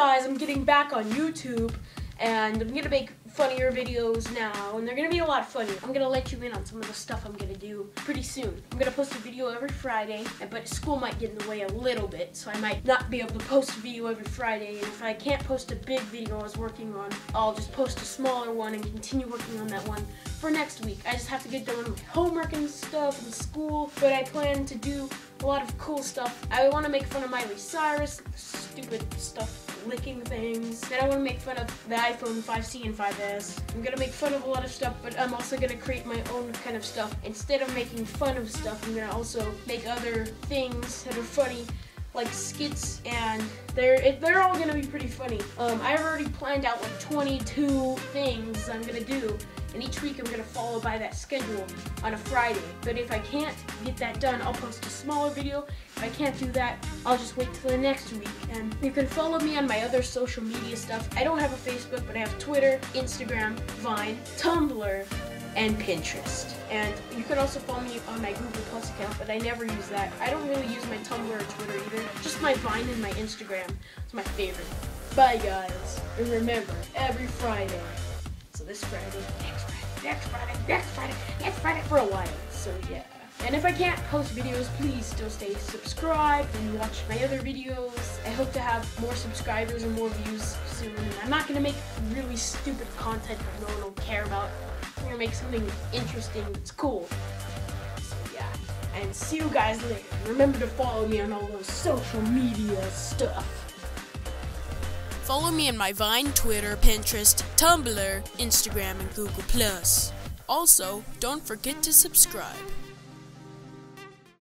guys, I'm getting back on YouTube and I'm gonna make funnier videos now and they're gonna be a lot funnier. I'm gonna let you in on some of the stuff I'm gonna do pretty soon. I'm gonna post a video every Friday, but school might get in the way a little bit, so I might not be able to post a video every Friday. And if I can't post a big video I was working on, I'll just post a smaller one and continue working on that one for next week. I just have to get done with homework and stuff in school, but I plan to do a lot of cool stuff. I want to make fun of Miley Cyrus, stupid stuff licking things. Then I want to make fun of the iPhone 5C and 5S. I'm going to make fun of a lot of stuff, but I'm also going to create my own kind of stuff. Instead of making fun of stuff, I'm going to also make other things that are funny like skits and they're they're all gonna be pretty funny. Um, I've already planned out like 22 things I'm gonna do and each week I'm gonna follow by that schedule on a Friday. But if I can't get that done, I'll post a smaller video. If I can't do that, I'll just wait till the next week. And you can follow me on my other social media stuff. I don't have a Facebook, but I have Twitter, Instagram, Vine, Tumblr, and Pinterest. And you can also follow me on my Google Plus account, but I never use that. I don't really use my Tumblr or Twitter either. Just my Vine and my Instagram. It's my favorite. Bye guys. And remember, every Friday, so this Friday, next Friday, next Friday, next Friday, next Friday for a while. So yeah. And if I can't post videos, please still stay subscribed and watch my other videos. I hope to have more subscribers and more views soon. I'm not gonna make really stupid content that no one will care about. I'm gonna make something interesting that's cool. So yeah. And see you guys later. Remember to follow me on all those social media stuff. Follow me on my Vine, Twitter, Pinterest, Tumblr, Instagram, and Google+. Also, don't forget to subscribe.